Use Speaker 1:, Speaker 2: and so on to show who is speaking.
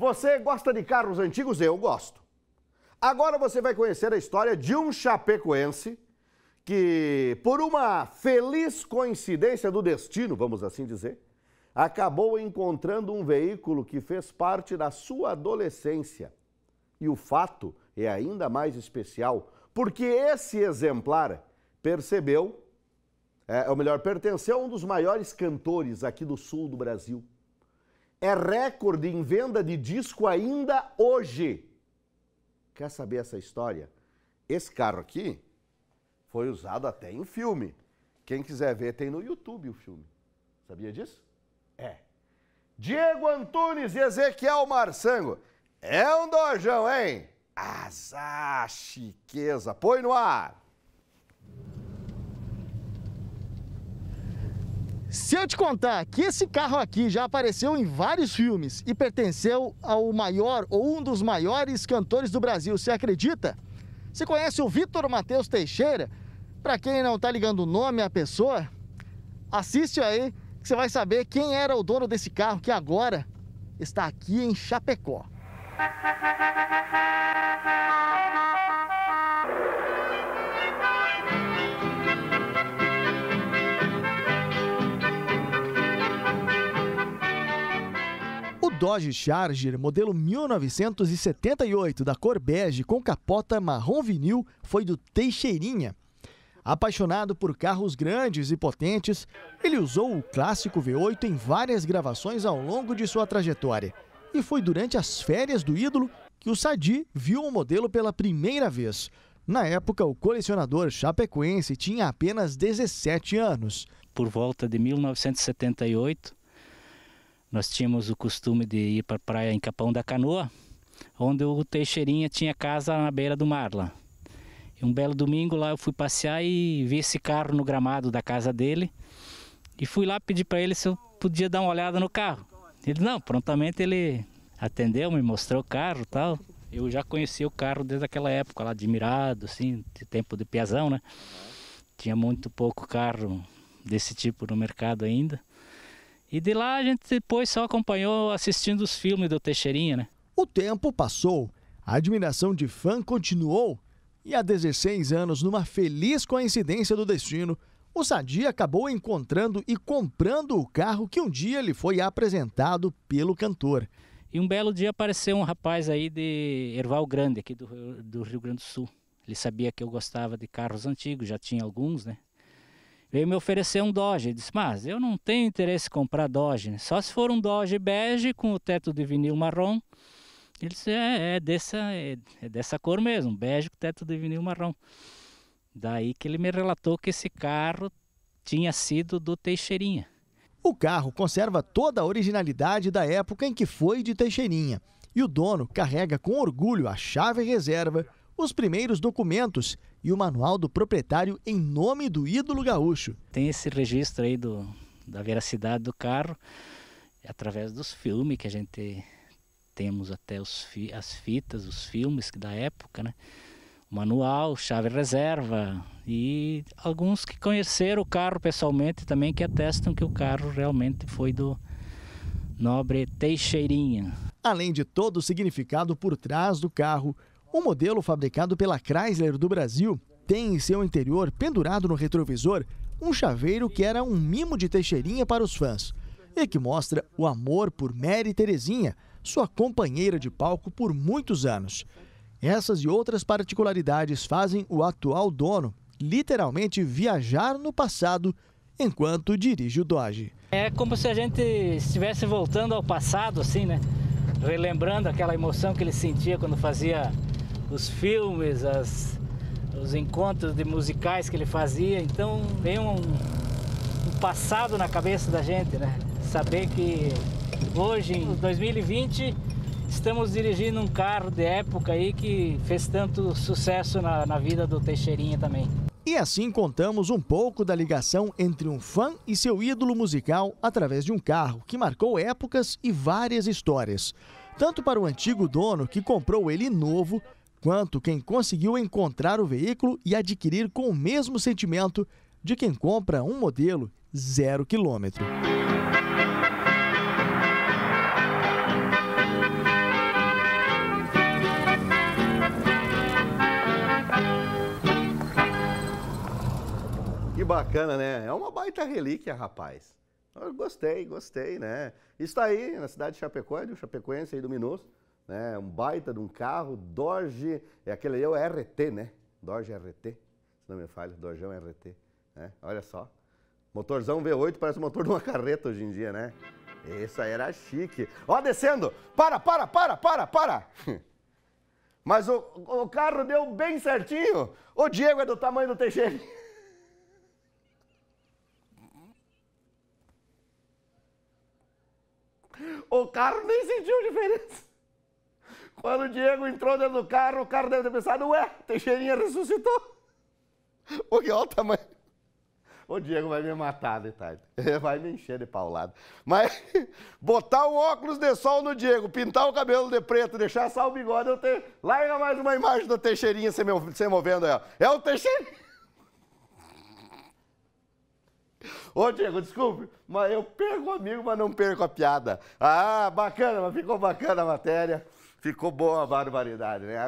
Speaker 1: Você gosta de carros antigos? Eu gosto. Agora você vai conhecer a história de um chapecoense que, por uma feliz coincidência do destino, vamos assim dizer, acabou encontrando um veículo que fez parte da sua adolescência. E o fato é ainda mais especial porque esse exemplar percebeu, é, ou melhor, pertenceu a um dos maiores cantores aqui do sul do Brasil. É recorde em venda de disco ainda hoje. Quer saber essa história? Esse carro aqui foi usado até em filme. Quem quiser ver, tem no YouTube o filme. Sabia disso? É. Diego Antunes e Ezequiel Marçango. É um dojão, hein? Azar, chiqueza. Põe no ar.
Speaker 2: Se eu te contar que esse carro aqui já apareceu em vários filmes e pertenceu ao maior ou um dos maiores cantores do Brasil, você acredita? Você conhece o Vitor Matheus Teixeira? Para quem não tá ligando o nome à pessoa, assiste aí que você vai saber quem era o dono desse carro que agora está aqui em Chapecó. Dodge Charger modelo 1978 da cor bege com capota marrom vinil foi do Teixeirinha. Apaixonado por carros grandes e potentes, ele usou o clássico V8 em várias gravações ao longo de sua trajetória. E foi durante as férias do ídolo que o Sadi viu o modelo pela primeira vez. Na época, o colecionador chapecoense tinha apenas 17 anos.
Speaker 3: Por volta de 1978, nós tínhamos o costume de ir para a praia em Capão da Canoa, onde o Teixeirinha tinha casa na beira do mar lá. E um belo domingo lá eu fui passear e vi esse carro no gramado da casa dele. E fui lá pedir para ele se eu podia dar uma olhada no carro. Ele não, prontamente ele atendeu, me mostrou o carro, tal. Eu já conhecia o carro desde aquela época lá admirado, assim, de tempo de piazão, né? Tinha muito pouco carro desse tipo no mercado ainda. E de lá a gente depois só acompanhou assistindo os filmes do Teixeirinha, né?
Speaker 2: O tempo passou, a admiração de fã continuou e há 16 anos, numa feliz coincidência do destino, o Sadi acabou encontrando e comprando o carro que um dia lhe foi apresentado pelo cantor.
Speaker 3: E um belo dia apareceu um rapaz aí de Erval Grande, aqui do, do Rio Grande do Sul. Ele sabia que eu gostava de carros antigos, já tinha alguns, né? Veio me oferecer um Dodge. Ele disse, mas eu não tenho interesse em comprar Dodge, né? só se for um Dodge bege com o teto de vinil marrom ele disse, é, é dessa, é, é, dessa cor mesmo, bege com teto de vinil marrom. Daí que ele me relatou que esse carro tinha sido do Teixeirinha.
Speaker 2: O carro conserva toda a originalidade da época em que foi de Teixeirinha. E o dono carrega com orgulho a chave reserva, os primeiros documentos e o manual do proprietário em nome do ídolo gaúcho.
Speaker 3: Tem esse registro aí do, da veracidade do carro, através dos filmes que a gente temos até os fi as fitas, os filmes da época, né? O manual, chave reserva e alguns que conheceram o carro pessoalmente também que atestam que o carro realmente foi do nobre Teixeirinha.
Speaker 2: Além de todo o significado por trás do carro, o modelo fabricado pela Chrysler do Brasil tem em seu interior, pendurado no retrovisor, um chaveiro que era um mimo de Teixeirinha para os fãs e que mostra o amor por Mary Terezinha, sua companheira de palco por muitos anos. Essas e outras particularidades fazem o atual dono literalmente viajar no passado enquanto dirige o Dodge.
Speaker 3: É como se a gente estivesse voltando ao passado, assim, né? Relembrando aquela emoção que ele sentia quando fazia os filmes, as, os encontros de musicais que ele fazia. Então vem um, um passado na cabeça da gente, né? Saber que Hoje, em 2020, estamos dirigindo um carro de época aí que fez tanto sucesso na, na vida do Teixeirinha também.
Speaker 2: E assim contamos um pouco da ligação entre um fã e seu ídolo musical através de um carro que marcou épocas e várias histórias. Tanto para o antigo dono que comprou ele novo, quanto quem conseguiu encontrar o veículo e adquirir com o mesmo sentimento de quem compra um modelo zero quilômetro.
Speaker 1: Que bacana, né? É uma baita relíquia, rapaz. Eu gostei, gostei, né? Está aí na cidade de Chapecó, é de Chapecoense aí do Minoso né? Um baita de um carro, Dodge, é aquele aí é o RT, né? Dodge RT, se não me falha, Dodgeão RT, né? Olha só. Motorzão V8 parece o motor de uma carreta hoje em dia, né? Essa era chique. Ó, descendo. Para, para, para, para, para. Mas o, o carro deu bem certinho. O Diego é do tamanho do Teixeira. O carro nem sentiu diferença. Quando o Diego entrou dentro do carro, o carro deve ter pensado, ué, Teixeirinha ressuscitou. Porque olha o tamanho. O Diego vai me matar de tarde. Vai me encher de paulado. Mas botar um óculos de sol no Diego, pintar o cabelo de preto, deixar só o bigode, eu tenho. Larga mais uma imagem do Teixeirinha se, se movendo aí. É o Teixeirinha. Ô, Diego, desculpe, mas eu perco o amigo, mas não perco a piada. Ah, bacana, mas ficou bacana a matéria. Ficou boa a barbaridade, né?